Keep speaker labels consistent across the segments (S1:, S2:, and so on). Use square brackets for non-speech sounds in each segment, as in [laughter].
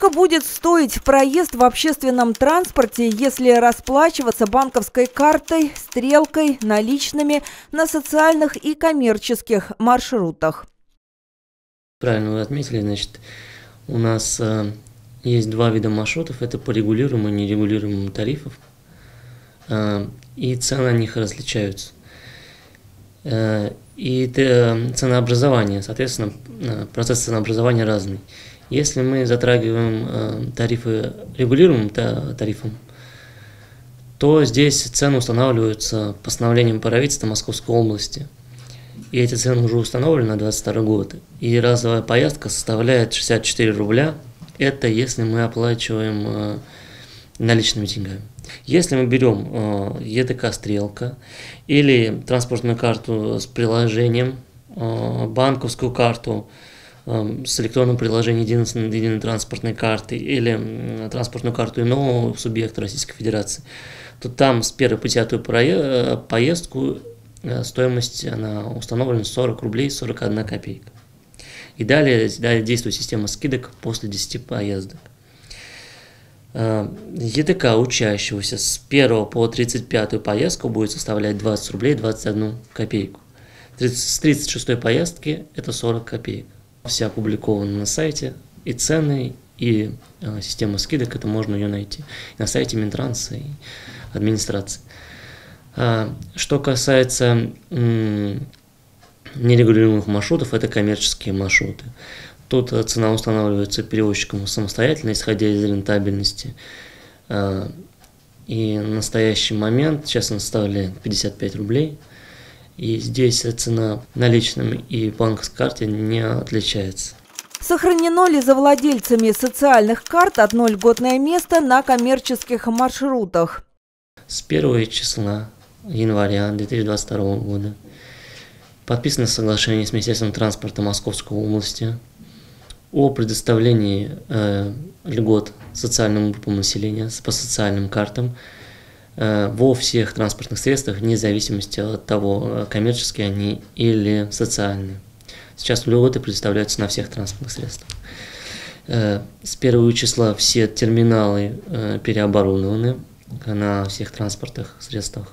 S1: Сколько будет стоить проезд в общественном транспорте, если расплачиваться банковской картой, стрелкой, наличными на социальных и коммерческих маршрутах?
S2: Правильно вы отметили, значит, у нас э, есть два вида маршрутов, это по регулируемым и нерегулируемым тарифов, э, и цены на них различаются. Э, и э, ценообразование, соответственно, э, процесс ценообразования разный. Если мы затрагиваем э, тарифы регулируемым тарифом, то здесь цены устанавливаются постановлением правительства Московской области. И эти цены уже установлены на 2022 год. И разовая поездка составляет 64 рубля. Это если мы оплачиваем э, наличными деньгами. Если мы берем э, ЕДК «Стрелка» или транспортную карту с приложением, э, банковскую карту, с электронным приложением единой, единой транспортной карты или транспортную карту иного субъекта Российской Федерации, то там с первой по пятую э, поездку э, стоимость она установлена 40 рублей 41 копейка. И далее, далее действует система скидок после 10 поездок. Э, ЕТК учащегося с 1 по 35 поездку будет составлять 20 рублей 21 копейку. С 36 поездки это 40 копеек. Все опубликовано на сайте, и цены, и э, система скидок, это можно ее найти на сайте Минтранса и администрации. А, что касается нерегулируемых маршрутов, это коммерческие маршруты. Тут э, цена устанавливается перевозчиком самостоятельно, исходя из рентабельности. А, и в настоящий момент, сейчас он составляет 55 рублей – и здесь цена наличным и банковской карте не отличается.
S1: Сохранено ли за владельцами социальных карт одно льготное место на коммерческих маршрутах?
S2: С 1 числа января 2022 года подписано соглашение с Министерством транспорта Московской области о предоставлении э, льгот социальным группам населения по социальным картам во всех транспортных средствах, вне зависимости от того, э, коммерческие они или социальные. Сейчас льготы предоставляются на всех транспортных средствах. Э, с первого числа все терминалы переоборудованы на всех транспортных средствах.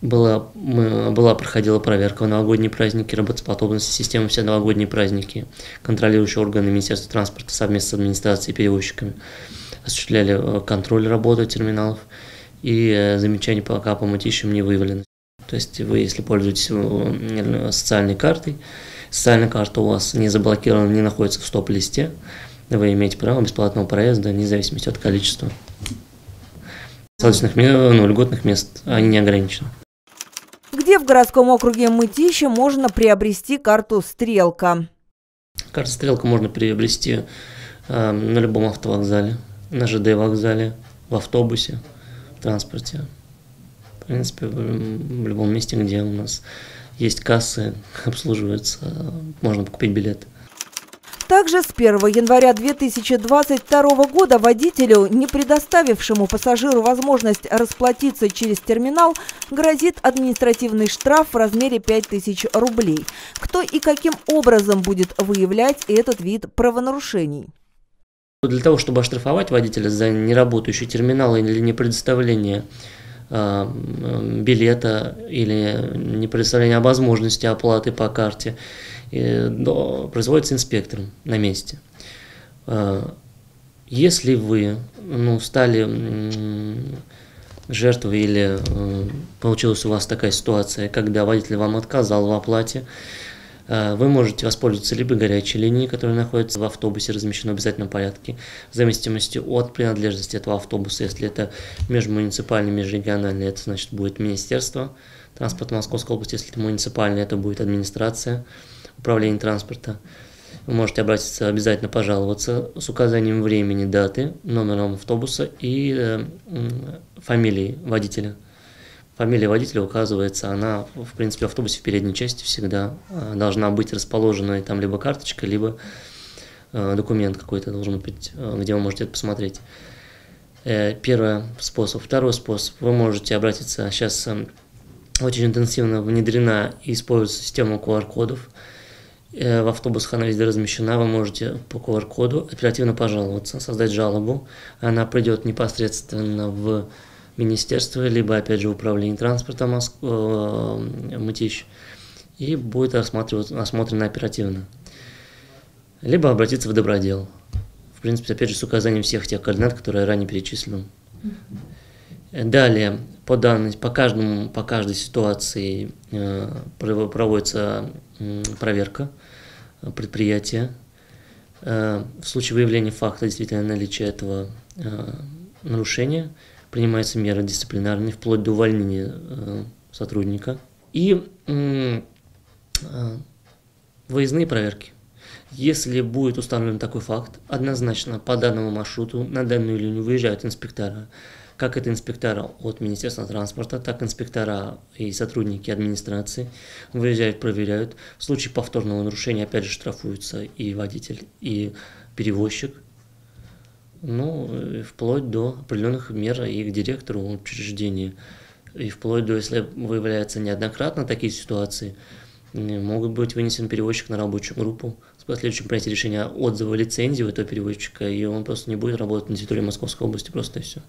S2: Была, была проходила проверка в новогодние праздники, работоспособности системы все новогодние праздники. Контролирующие органы Министерства транспорта совместно с администрацией и перевозчиками осуществляли контроль работы терминалов и э, замечаний пока по мытищам не выявлено. То есть вы, если пользуетесь э, социальной картой, социальная карта у вас не заблокирована, не находится в стоп-листе, вы имеете право бесплатного проезда, вне зависимости от количества. Соответственно, ну, льготных мест, они не ограничены.
S1: Где в городском округе Мытищи можно приобрести карту «Стрелка»?
S2: Карту «Стрелка» можно приобрести э, на любом автовокзале, на ЖД-вокзале, в автобусе, транспорте. В принципе, в любом месте, где у нас есть кассы, [laughs] обслуживаются, можно купить билет.
S1: Также с 1 января 2022 года водителю, не предоставившему пассажиру возможность расплатиться через терминал, грозит административный штраф в размере 5000 рублей. Кто и каким образом будет выявлять этот вид правонарушений?
S2: Для того, чтобы оштрафовать водителя за неработающий терминал или не предоставление э, билета или не предоставление возможности оплаты по карте, э, производится инспектором на месте. Э, если вы ну, стали жертвой или э, получилась у вас такая ситуация, когда водитель вам отказал в оплате, вы можете воспользоваться либо горячей линией, которая находится в автобусе, размещена в обязательном порядке, в зависимости от принадлежности этого автобуса. Если это межмуниципальный, межрегиональный, это значит будет Министерство транспорта Московской области. Если это муниципальный, это будет администрация управления транспорта. Вы можете обратиться, обязательно пожаловаться с указанием времени, даты, номером автобуса и э, фамилией водителя. Фамилия водителя указывается, она, в принципе, в автобусе в передней части всегда э, должна быть расположена, там либо карточка, либо э, документ какой-то должен быть, э, где вы можете это посмотреть. Первый способ. Второй способ. Вы можете обратиться, сейчас очень интенсивно внедрена и используется система QR-кодов. в автобусах она везде размещена, вы можете по QR-коду оперативно пожаловаться, создать жалобу. Она придет непосредственно в министерство, либо, опять же, управление транспорта Москвы, Мытищ, и будет осмотрена оперативно. Либо обратиться в добродел. В принципе, опять же, с указанием всех тех координат, которые я ранее перечислил. Далее, по, данной, по, каждому, по каждой ситуации э, проводится э, проверка предприятия. Э, в случае выявления факта действительно наличия этого э, нарушения принимаются меры дисциплинарные, вплоть до увольнения э, сотрудника. И э, выездные проверки. Если будет установлен такой факт, однозначно по данному маршруту на данную линию выезжают инспектора как это инспектора от Министерства транспорта, так инспектора и сотрудники администрации выезжают, проверяют. В случае повторного нарушения опять же штрафуются и водитель, и перевозчик. Ну, вплоть до определенных мер и к директору учреждения. И вплоть до, если выявляются неоднократно такие ситуации, могут быть вынесен перевозчик на рабочую группу с последующим принятием решения отзыва лицензии у этого перевозчика, и он просто не будет работать на территории Московской области, просто и все.